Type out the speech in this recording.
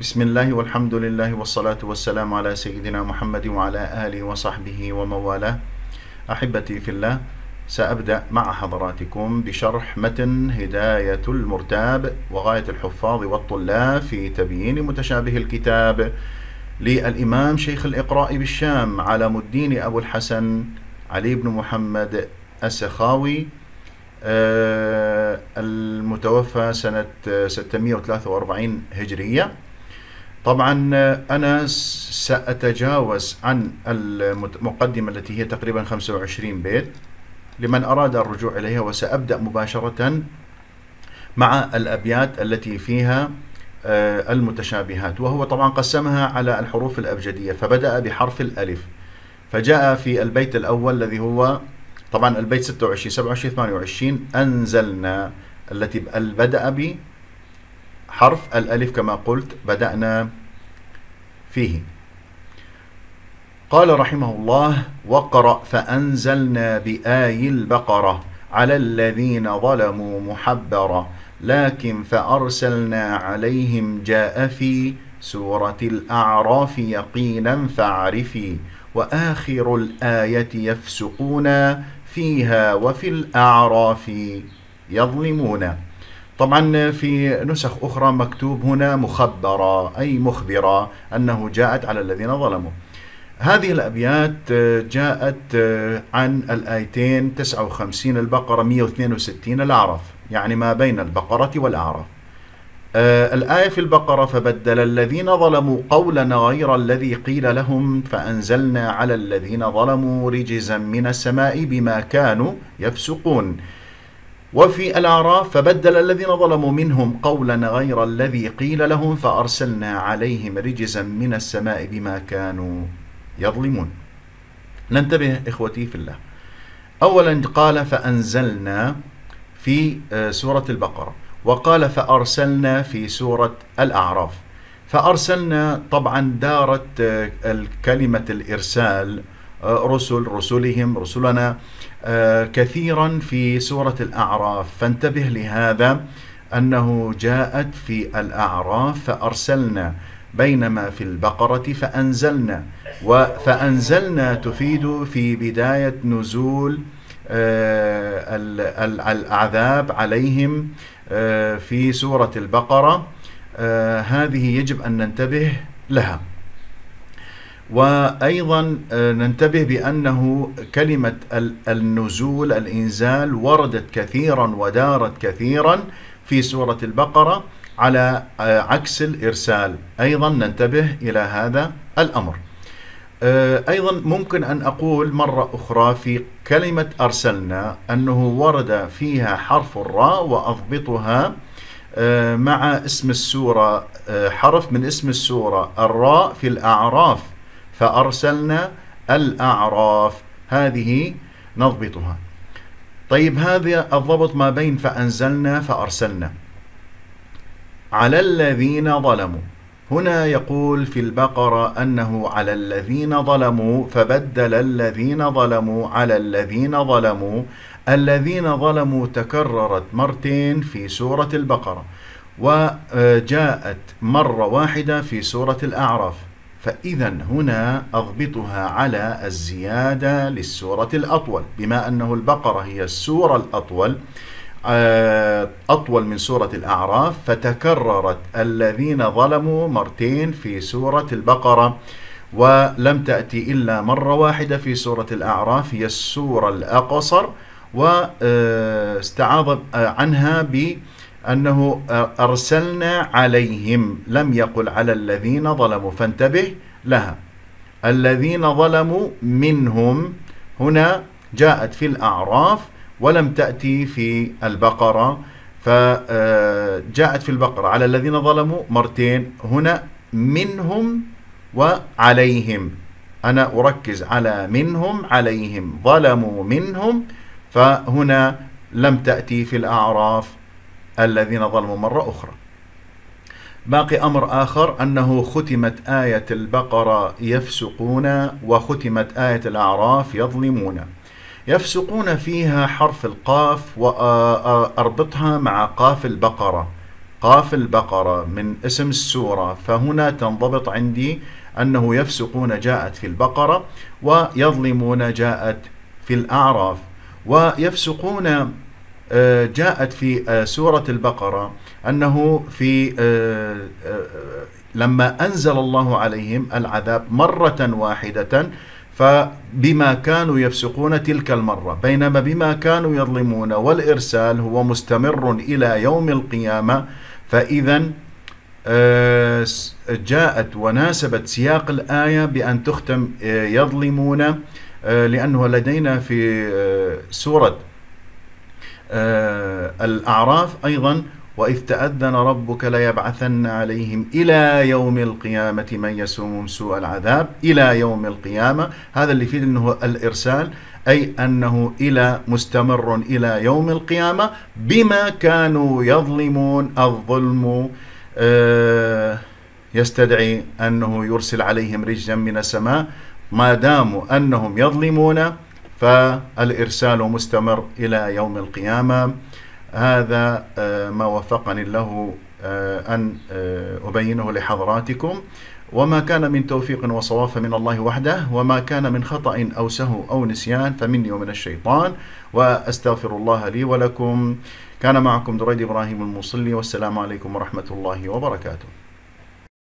بسم الله والحمد لله والصلاة والسلام على سيدنا محمد وعلى آله وصحبه وموالاه أحبتي في الله سأبدأ مع حضراتكم بشرح متن هداية المرتاب وغاية الحفاظ والطلاب في تبيين متشابه الكتاب للإمام شيخ الإقراء بالشام على الدين أبو الحسن علي بن محمد السخاوي المتوفى سنة 643 هجرية طبعا أنا سأتجاوز عن المقدمة التي هي تقريبا 25 بيت. لمن أراد الرجوع إليها وسأبدأ مباشرة مع الأبيات التي فيها آه، المتشابهات. وهو طبعا قسمها على الحروف الأبجدية فبدأ بحرف الألف. فجاء في البيت الأول الذي هو طبعا البيت 26 27 28 أنزلنا التي بدأ بحرف الألف كما قلت بدأنا فيه. قال رحمه الله وقرأ فأنزلنا بآي البقرة على الذين ظلموا محبرا لكن فأرسلنا عليهم جاء في سورة الأعراف يقينا فاعرفي وآخر الآية يفسقون فيها وفي الأعراف يظلمون. طبعا في نسخ أخرى مكتوب هنا مخبرة أي مخبرة أنه جاءت على الذين ظلموا. هذه الأبيات جاءت عن الآيتين 59 البقرة 162 الأعراف يعني ما بين البقرة والأعراف آه الآية في البقرة فبدل الذين ظلموا قولا غير الذي قيل لهم فأنزلنا على الذين ظلموا رجزا من السماء بما كانوا يفسقون. وفي الأعراف فبدل الذين ظلموا منهم قولا غير الذي قيل لهم فأرسلنا عليهم رجزا من السماء بما كانوا يظلمون. ننتبه إخوتي في الله. أولا قال فأنزلنا في آه، سورة البقرة وقال فأرسلنا في سورة الأعراف. فأرسلنا طبعا دارت آه، الكلمة الإرسال رسل رسلهم رسلنا كثيرا في سورة الأعراف. فانتبه لهذا أنه جاءت في الأعراف فأرسلنا بينما في البقرة فأنزلنا فأنزلنا تفيد في بداية نزول آه، العذاب عليهم آه، في سورة البقرة. آه، هذه يجب أن ننتبه لها. وأيضا ننتبه بأنه كلمة النزول الإنزال وردت كثيرا ودارت كثيرا في سورة البقرة على عكس الإرسال. أيضا ننتبه إلى هذا الأمر. آه، أيضا ممكن أن أقول مرة أخرى في كلمة أرسلنا أنه ورد فيها حرف الراء وأضبطها آه، مع اسم السورة آه، حرف من اسم السورة الراء في الأعراف. فأرسلنا الأعراف. هذه نضبطها. طيب هذا الضبط ما بين فأنزلنا فأرسلنا. على الذين ظلموا. هنا يقول في البقرة أنه على الذين ظلموا فبدل الذين ظلموا على الذين ظلموا. الذين ظلموا تكررت مرتين في سورة البقرة وجاءت مرة واحدة في سورة الأعراف. فإذا هنا أضبطها على الزيادة للسورة الأطول بما أنه البقرة هي السورة الأطول آه، أطول من سورة الأعراف فتكررت الذين ظلموا مرتين في سورة البقرة ولم تأتي إلا مرة واحدة في سورة الأعراف هي السورة الأقصر واستعاض عنها بأنه أرسلنا عليهم لم يقل على الذين ظلموا فانتبه لها. الذين ظلموا منهم هنا جاءت في الأعراف ولم تأتي في البقرة فجاءت في البقرة. على الذين ظلموا مرتين هنا منهم وعليهم. أنا أركز على منهم عليهم. ظلموا منهم فهنا لم تأتي في الأعراف. الذين ظلموا مرة أخرى. باقي أمر آخر أنه ختمت آية البقرة يفسقون وختمت آية الأعراف يظلمون. يفسقون فيها حرف القاف وأربطها مع قاف البقرة. قاف البقرة من اسم السورة. فهنا تنضبط عندي أنه يفسقون جاءت في البقرة ويظلمون جاءت في الأعراف. ويفسقون جاءت في آه، سورة البقرة أنه في آه، لما أنزل الله عليهم العذاب مرة واحدة فبما كانوا يفسقون تلك المرة بينما بما كانوا يظلمون والإرسال هو مستمر إلى يوم القيامة فإذا جاءت وناسبت سياق الآية بأن تختم يظلمون لأنه لدينا في سورة آه، الأعراف أيضا وإذ تأذن ربك ليبعثن عليهم إلى يوم القيامة من يسوم سوء العذاب. إلى يوم القيامة. هذا اللي فيه أنه الإرسال أي أنه إلى مستمر إلى يوم القيامة بما كانوا يظلمون. الظلم آه، يستدعي أنه يرسل عليهم رجزا من السماء. ما داموا أنهم يظلمون فالإرسال مستمر إلى يوم القيامة. هذا آه، ما وفقني له آه، أن آه، أبينه لحضراتكم. وما كان من توفيق وصواب فمن الله وحده وما كان من خطأ أو سهو أو نسيان فمني ومن الشيطان وأستغفر الله لي ولكم. كان معكم دريد إبراهيم المصلي والسلام عليكم ورحمة الله وبركاته.